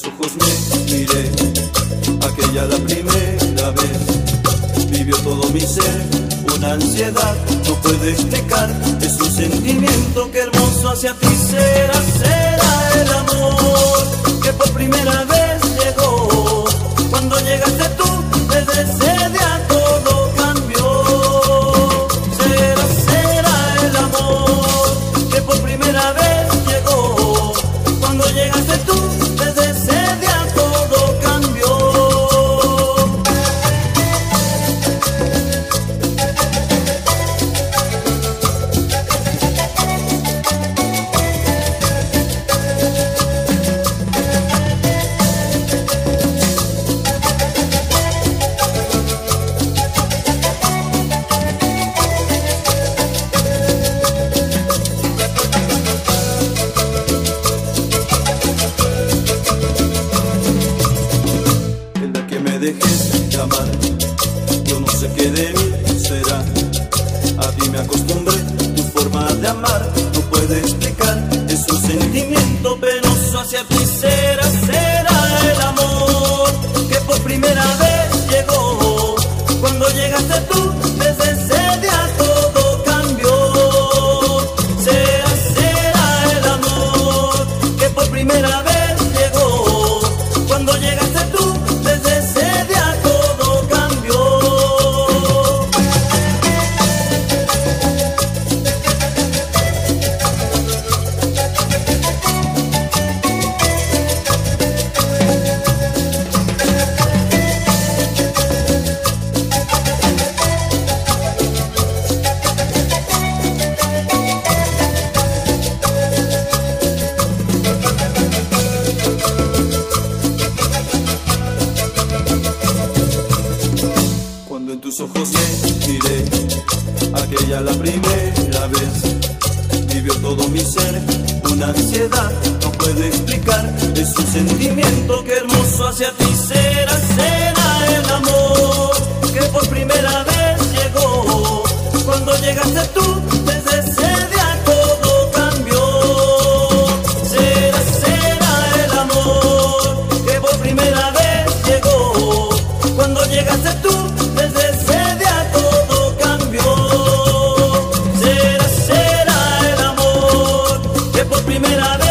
te miré, aquella la primera vez, vivió todo mi ser, una ansiedad, no puede explicar, es un sentimiento que hermoso hacia ti será, será el amor que por primera vez llegó, cuando llegaste tú, desde dejes de amar. Yo no sé qué de mí será. A ti me acostumbré, tu forma de amar no puede explicar. Es un sentimiento penoso hacia ti será, ojos le miré, aquella la primera vez. Vivió todo mi ser, una ansiedad, no puedo explicar. Es un sentimiento que hermoso hacia ti será, será el amor que por primera vez llegó. Cuando llegaste tú, desde ese día todo cambió. Será, será el amor que por primera vez llegó. Cuando llegaste tú, primera vez.